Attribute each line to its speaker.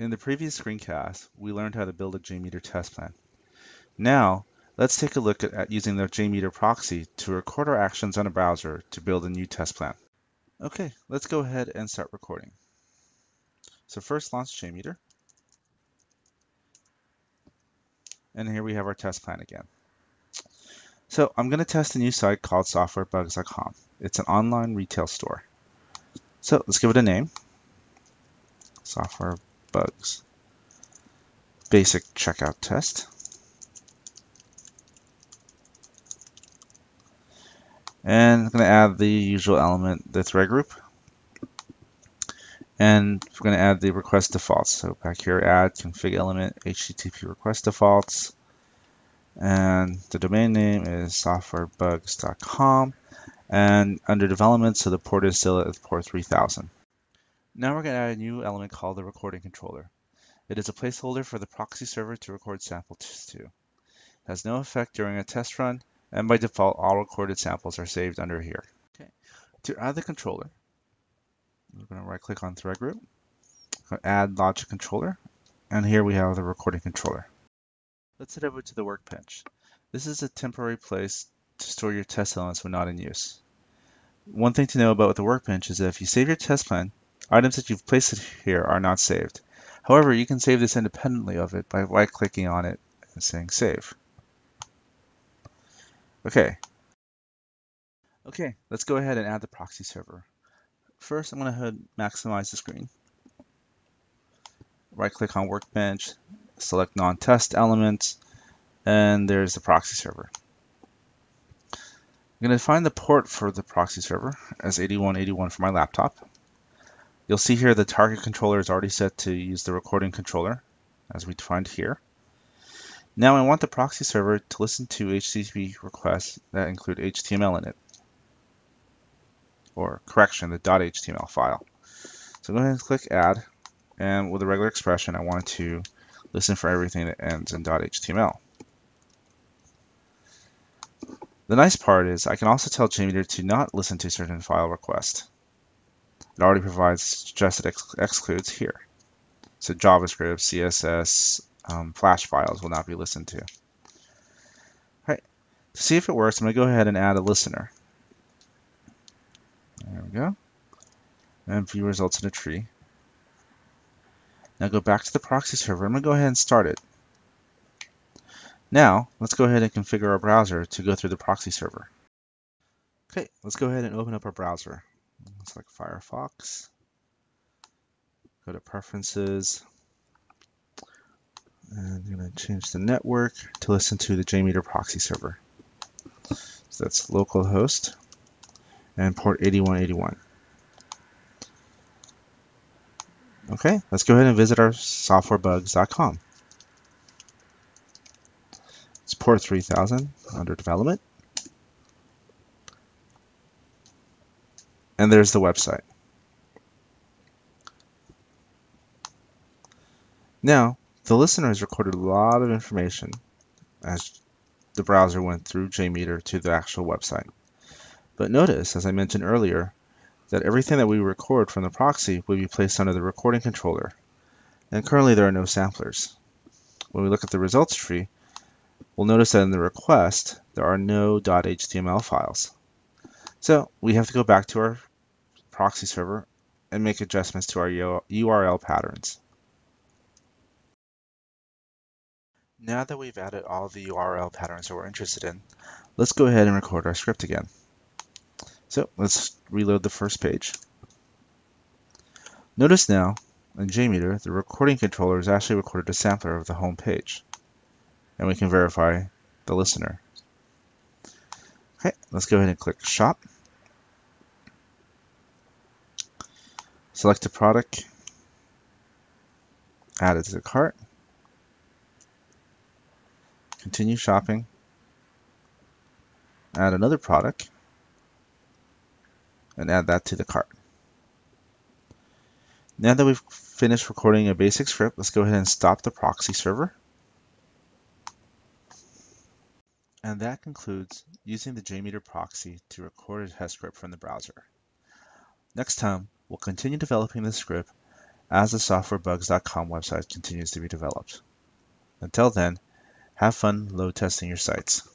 Speaker 1: In the previous screencast, we learned how to build a JMeter test plan. Now, let's take a look at, using the JMeter proxy to record our actions on a browser to build a new test plan. Okay, let's go ahead and start recording. So first launch JMeter. And here we have our test plan again. So I'm going to test a new site called softwarebugs.com. It's an online retail store. So let's give it a name. Software Bugs. Basic checkout test. And I'm going to add the usual element, the thread group. And we're going to add the request defaults. So back here, add config element HTTP request defaults. And the domain name is softwarebugs.com. And under development, so the port is still at port 3000. Now we're going to add a new element called the recording controller. It is a placeholder for the proxy server to record samples to. It has no effect during a test run, and by default, all recorded samples are saved under here. Okay. To add the controller, we're going to right click on thread group, add logic controller, and here we have the recording controller. Let's head over to the workbench. This is a temporary place to store your test elements when not in use. One thing to know about the workbench is that if you save your test plan, items that you've placed here are not saved. However, you can save this independently of it by right-clicking on it and saying save. Okay. Okay, let's go ahead and add the proxy server. First, I'm going to maximize the screen. Right-click on Workbench, select non-test elements, and there's the proxy server. I'm going to find the port for the proxy server as 8181 for my laptop. You'll see here the target controller is already set to use the recording controller, as we defined here. Now I want the proxy server to listen to HTTP requests that include HTML in it, or correction, the .html file. So go ahead and click Add, and with a regular expression, I want to listen for everything that ends in .html. The nice part is I can also tell JMeter to not listen to certain file requests. It already provides suggested ex excludes here. So JavaScript, CSS, um, Flash files will not be listened to. All right. To see if it works, I'm going to go ahead and add a listener. There we go. And view results in a tree. Now go back to the proxy server. I'm going to go ahead and start it. Now, let's go ahead and configure our browser to go through the proxy server. Okay, let's go ahead and open up our browser. Select Firefox. Go to Preferences. And I'm going to change the network to listen to the JMeter proxy server. So that's localhost and port 8181. Okay, let's go ahead and visit our softwarebugs.com. It's port 3000 under development. And there's the website. Now, the listener has recorded a lot of information as the browser went through JMeter to the actual website. But notice, as I mentioned earlier, that everything that we record from the proxy will be placed under the recording controller. And currently there are no samplers. When we look at the results tree, we'll notice that in the request, there are no .html files. So we have to go back to our proxy server and make adjustments to our URL patterns. Now that we've added all the URL patterns that we're interested in, let's go ahead and record our script again. So let's reload the first page. Notice now, in JMeter, the recording controller has actually recorded a sampler of the home page and we can verify the listener. Okay, let's go ahead and click Shop. Select a product, add it to the cart, continue shopping, add another product, and add that to the cart. Now that we've finished recording a basic script, let's go ahead and stop the proxy server. And that concludes using the JMeter proxy to record a test script from the browser. Next time, we'll continue developing this script as the softwarebugs.com website continues to be developed. Until then, have fun load testing your sites.